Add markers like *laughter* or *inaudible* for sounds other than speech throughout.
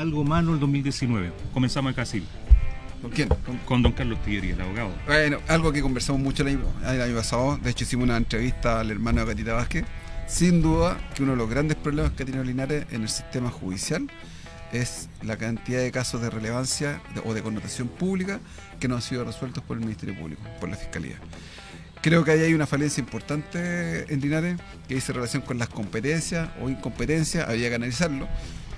algo malo el 2019. Comenzamos acá así. ¿Con quién? Con, don Carlos Tillería, el abogado. Bueno, algo que conversamos mucho el año, pasado. De hecho, hicimos una entrevista al hermano de Gatita Vázquez. Sin duda que uno de los grandes problemas que ha tenido Linares en el sistema judicial es la cantidad de casos de relevancia o de connotación pública que no han sido resueltos por el Ministerio Público, por la Fiscalía. Creo que ahí hay una falencia importante en Linares que dice relación con las competencias o incompetencias, había que analizarlo.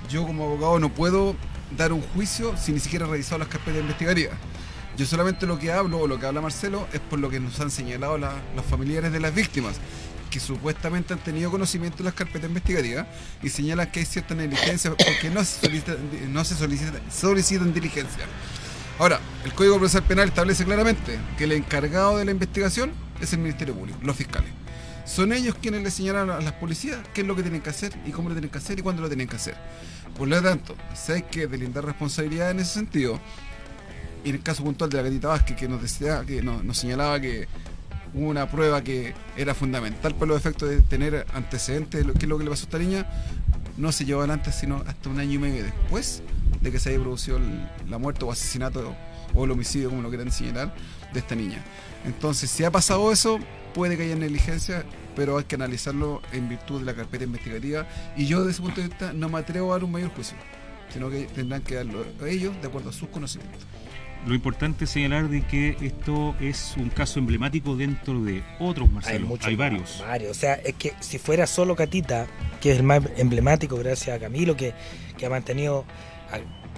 Yo como abogado no puedo dar un juicio si ni siquiera he revisado las carpetas investigativas. Yo solamente lo que hablo o lo que habla Marcelo es por lo que nos han señalado los familiares de las víctimas, que supuestamente han tenido conocimiento de las carpetas investigativas y señalan que hay cierta negligencia porque no se solicitan, no se solicitan, solicitan diligencia. Ahora, el Código Procesal Penal establece claramente que el encargado de la investigación es el Ministerio Público, los fiscales. Son ellos quienes le señalan a las policías qué es lo que tienen que hacer y cómo lo tienen que hacer y cuándo lo tienen que hacer. Por lo tanto, si que delindar responsabilidad en ese sentido, y en el caso puntual de la gatita Vázquez, que nos decía, que nos, señalaba que hubo una prueba que era fundamental para los efectos de tener antecedentes de qué es lo que le pasó a esta niña, no se llevó adelante sino hasta un año y medio después de que se haya producido la muerte o asesinato o el homicidio, como lo quieran señalar, de esta niña. Entonces, si ha pasado eso, puede que haya negligencia, pero hay que analizarlo en virtud de la carpeta investigativa. Y yo, desde ese punto de vista, no me atrevo a dar un mayor juicio, sino que tendrán que darlo a ellos de acuerdo a sus conocimientos. Lo importante es señalar de que esto es un caso emblemático dentro de otros, Marcelo. Hay, varios. varios. O sea, es que si fuera solo Catita, que es el más emblemático, gracias a Camilo, que, que ha mantenido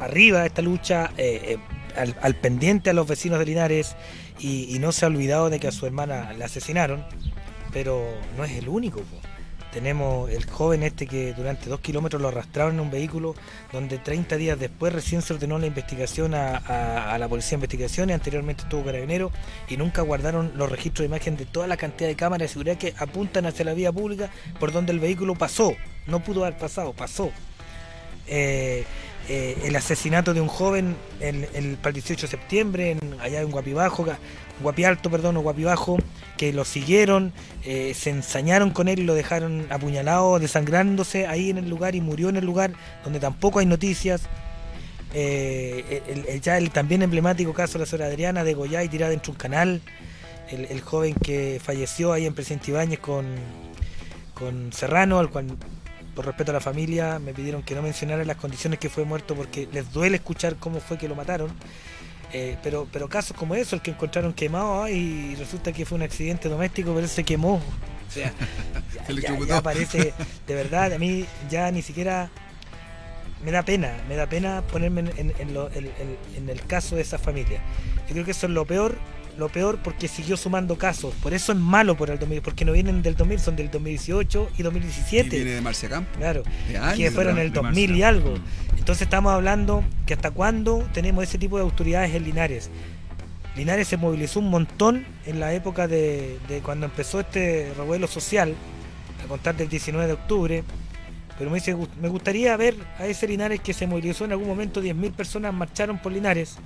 arriba esta lucha, eh, eh, al, pendiente a los vecinos de Linares y, no se ha olvidado de que a su hermana la asesinaron, pero no es el único. Tenemos el joven este que durante dos kilómetros lo arrastraron en un vehículo, donde 30 días después recién se ordenó la investigación a, la Policía de Investigaciones, anteriormente estuvo Carabinero, y nunca guardaron los registros de imagen de toda la cantidad de cámaras de seguridad que apuntan hacia la vía pública por donde el vehículo pasó. No pudo haber pasado, pasó. Eh, eh, el asesinato de un joven el, el, para el 18 de septiembre, allá en Guapibajo, Guapialto, perdón, o Guapibajo, que lo siguieron, eh, se ensañaron con él y lo dejaron apuñalado, desangrándose ahí en el lugar y murió en el lugar donde tampoco hay noticias. el, ya el también emblemático caso de la señora Adriana de Goya y tirada dentro de un canal, el, joven que falleció ahí en Presidente Ibáñez con, con Serrano, al cual por respeto a la familia, me pidieron que no mencionara las condiciones que fue muerto porque les duele escuchar cómo fue que lo mataron. Eh, pero, pero casos como eso, el que encontraron quemado y resulta que fue un accidente doméstico, pero él se quemó. *laughs* O sea, *laughs* ya, parece, de verdad, a mí ya ni siquiera me da pena, me da pena ponerme en, en el caso de esa familia. Yo creo que eso es lo peor lo peor porque siguió sumando casos. Por eso es malo por el 2000, porque no vienen del 2000, son del 2018 y 2017. Y viene de Marcia Camp. Claro. que fueron en el 2000 y algo. Entonces estamos hablando que hasta cuándo tenemos ese tipo de autoridades en Linares. Linares se movilizó un montón en la época de, cuando empezó este revuelo social, a contar del 19 de octubre. Pero me, dice, me gustaría ver a ese Linares que se movilizó en algún momento, 10.000 personas marcharon por Linares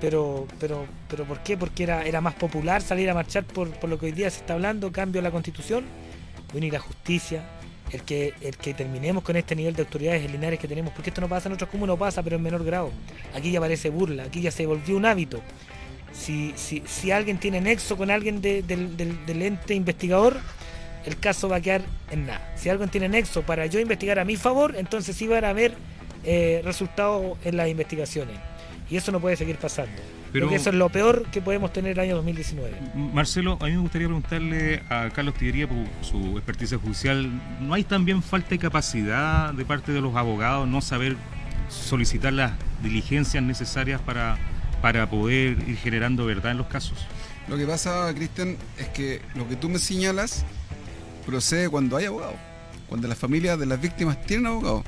pero, pero, pero ¿por qué? Porque era, era más popular salir a marchar por, por lo que hoy día se está hablando, cambio a la constitución, bueno, y la justicia, el que, el que terminemos con este nivel de autoridades lineares que tenemos, porque esto no pasa en otros comunes, no pasa, pero en menor grado. Aquí ya parece burla, aquí ya se volvió un hábito. Si, si, si alguien tiene nexo con alguien del, del, ente investigador, el caso va a quedar en nada. Si alguien tiene nexo para yo investigar a mi favor, entonces sí van a haber eh, resultados en las investigaciones. Y eso no puede seguir pasando. Pero, Porque eso es lo peor que podemos tener el año 2019. Marcelo, a mí me gustaría preguntarle a Carlos Tillería por su experticia judicial, ¿no hay también falta de capacidad de parte de los abogados no saber solicitar las diligencias necesarias para, para poder ir generando verdad en los casos? Lo que pasa, Cristian, es que lo que tú me señalas procede cuando hay abogado, cuando las familias de las víctimas tienen abogado.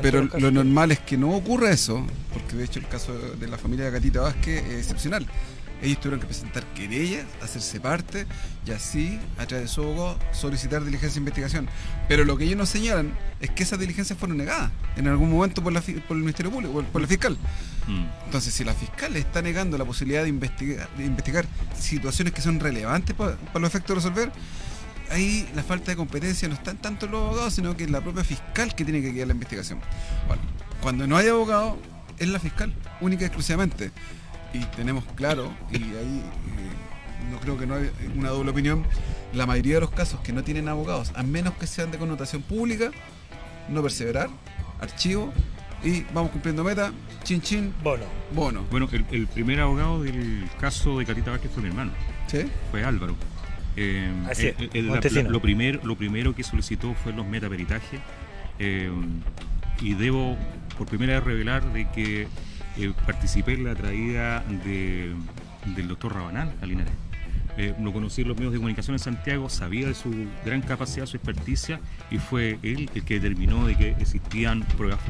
Pero lo normal es que no ocurra eso, porque de hecho el caso de la familia de Gatita Vázquez es excepcional. Ellos tuvieron que presentar querellas, hacerse parte y así, a través de su abogado, solicitar diligencia de investigación. Pero lo que ellos nos señalan es que esas diligencias fueron negadas en algún momento por, la, por el Ministerio Público, por, la fiscal. Mm. Entonces, si la fiscal está negando la posibilidad de investigar, de investigar situaciones que son relevantes para, para los efectos de resolver, ahí la falta de competencia no está en tanto los abogados, sino que es la propia fiscal que tiene que guiar la investigación. Bueno, Cuando no hay abogado, es la fiscal, única y exclusivamente. Y tenemos claro, y ahí eh, no creo que no hay una doble opinión, la mayoría de los casos que no tienen abogados, a menos que sean de connotación pública, no perseverar, archivo, y vamos cumpliendo meta, chin chin, Bono. bono. Bueno, el, el primer abogado del caso de Catita Vázquez fue mi hermano, ¿Sí? fue Álvaro. Eh, Así es, la- la- lo, primero, lo primero que solicitó fue los metaperitajes eh, y debo por primera vez revelar de que eh, participé en la traída de- del doctor Rabanal a Linares. Eh, lo conocí en los medios de comunicación en Santiago, sabía de su gran capacidad, su experticia y fue él el que determinó de que existían pruebas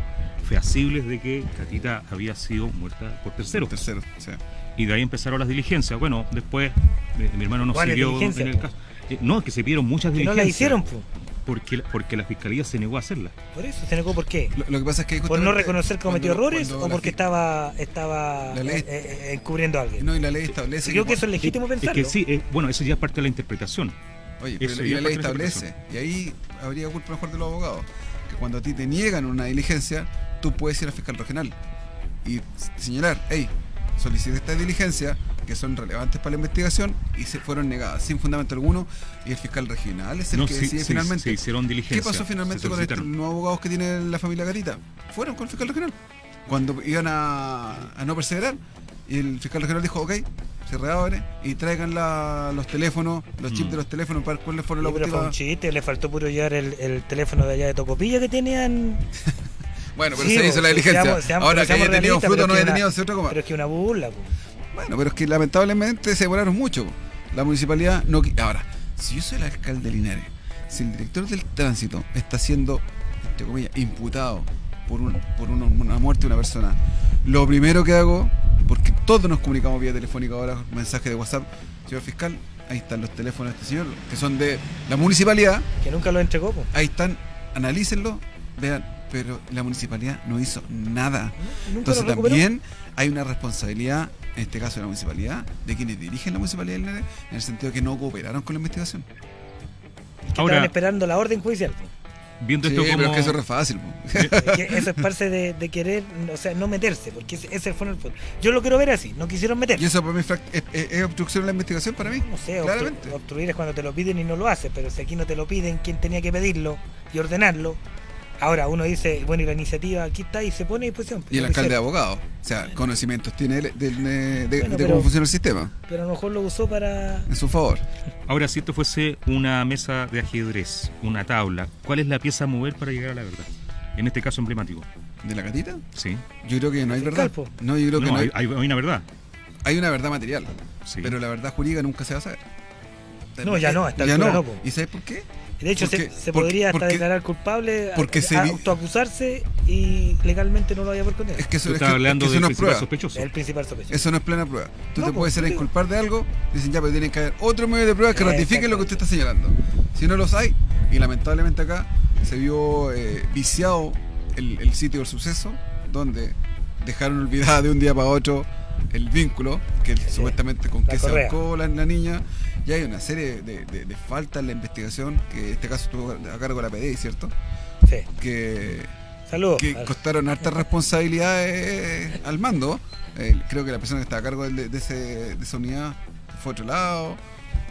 fehacibles de que Catita había sido muerta por terceros. Tercero, sí. Y de ahí empezaron las diligencias. Bueno, después eh, mi hermano nos ¿Cuáles siguió diligencias, en el caso. Eh, no, es que se pidieron muchas Que no diligencias. la hicieron, po. Porque, la- porque la fiscalía se negó a hacerlas. Por eso se negó por qué. Lo, lo que pasa es que ¿Por no reconocer que cometió cuando- errores cuando o porque estaba estaba La ley- eh, eh, encubriendo a alguien? No, y la ley establece. Creo que eso es legítimo Es pensarlo. que sí, bueno, eso ya es parte de la interpretación. Oye, pero Eso y la ley es establece, y ahí habría culpa mejor de los abogados, que cuando a ti te niegan una diligencia, tú puedes ir al fiscal regional y señalar, hey, solicité esta diligencia, que son relevantes para la investigación, y se fueron negadas sin fundamento alguno, y el fiscal regional es el No, que sí, decide sí, finalmente. se hicieron ¿Qué diligencias. pasó finalmente con estos nuevos abogados que tiene la familia Gatita? Fueron con el fiscal regional. Cuando iban a, a no perseverar, y el fiscal regional dijo, ok, se reabre y traigan la- los teléfonos, los chips Mm. de los teléfonos para ver cuáles fueron Sí, las pero fue un chiste, le faltó puro llevar el, el teléfono de allá de Tocopilla que tenían. *laughs* Bueno, pero Sí, se hizo la diligencia. seamos- seamos- Ahora que haya tenido fruto, no haya tenido ese otro coma. Pero es que una burla, po. Bueno, pero es que lamentablemente se demoraron mucho. La municipalidad no. Ahora, si yo soy el alcalde de Linares, si el director del tránsito está siendo, entre comillas, imputado por, un, por una, una muerte de una persona, lo primero que hago, porque todos nos comunicamos vía telefónica ahora, mensaje de WhatsApp, señor fiscal, ahí están los teléfonos de este señor, que son de la municipalidad, Que nunca lo entregó, po. ahí están, analícenlo, vean, pero la municipalidad no hizo nada. Entonces también hay una responsabilidad, en este caso de la municipalidad, de quienes dirigen la municipalidad de Linares, en el sentido de que no cooperaron con la investigación. Que Ahora- estaban esperando la orden judicial. Viendo Sí, esto pero como... es que eso es re fácil. po. *laughs* Es que eso es parte de, de querer, o sea, no meterse, porque ese, ese fue el fondo. Yo lo quiero ver así, no quisieron y meterse. eso para mí es, es- es obstrucción a la investigación para mí. No sé, obstru- claramente. obstruir es cuando te lo piden y no lo haces, pero si aquí no te lo piden, ¿quién tenía que pedirlo y ordenarlo? Ahora uno dice, bueno, y la iniciativa aquí está y se pone a disposición. Y el Lo alcalde de abogado. O sea, conocimientos tiene él de, de- de- Bueno, de pero- cómo funciona el sistema. Pero a lo mejor lo usó para... En su favor. Ahora, si esto fuese una mesa de ajedrez, una tabla, ¿cuál es la pieza a mover para llegar a la verdad? En este caso emblemático. ¿De la gatita? Sí. Yo creo que no hay verdad. calpo. No, yo creo que No, no hay, hay, hay- hay una verdad. hay una verdad material. Sí. Pero la verdad jurídica nunca se va a saber. No, ya no, a esta ya no. no. ¿Y sabes por qué? De hecho, se, Porque- se porque- podría hasta porque- declarar culpable, a- porque se a- vi- autoacusarse y legalmente no lo vaya por condenar. Es que eso, Tú es que- estás es que hablando eso del no es principal prueba. sospechoso. Es el principal sospechoso. Eso no es plena prueba. Tú No, te pues, puedes ser inculpar de algo, dicen ya, pero tienen que haber otro medio de pruebas que ratifiquen lo que usted está señalando. Si no los hay, y lamentablemente acá se vio eh, viciado el, el sitio del suceso, donde dejaron olvidada de un día para otro el vínculo, que supuestamente con que se ahorcó la, la niña, y hay una serie de, de- de faltas en la investigación, que este caso estuvo a cargo de la PDI, ¿cierto? Sí. Que Saludos. que costaron hartas *laughs* responsabilidades al mando. Eh, creo que la persona que estaba a cargo de, de ese, de esa unidad fue a otro lado.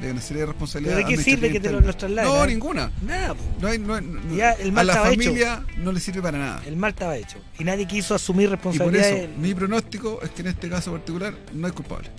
Hay una serie de responsabilidades. ¿Pero de qué sirve que te los trasladen, No, ninguna. Nada. No hay, no hay- no- Ya, el a mal la estaba hecho. familia no le sirve para nada. el mal estaba hecho. Y nadie quiso asumir Y por responsabilidades. mi pronóstico es que en este caso particular no hay culpable.